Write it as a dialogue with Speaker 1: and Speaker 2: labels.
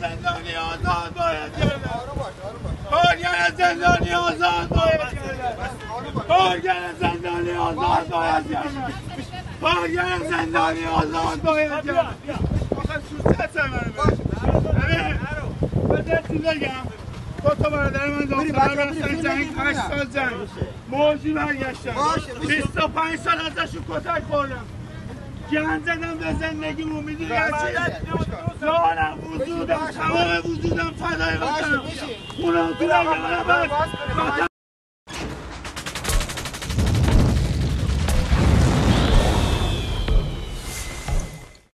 Speaker 1: زندانی آزاد باید کارگر زندانی آزاد باید کارگر زندانی آزاد باید کارگر زندانی آزاد باید آخه سوست منو ببین بذار چی بگم. دو تا برادر من دختر رفتن جنگ هشت سال جنگ. موجی برگشتن 25 سال ازشون کتک خوردم. جهان زدم به زندگیمو می‌دونی؟ از چی؟ جانم وجودم تمام وجودم فدای وطنم خونم تو نگرانم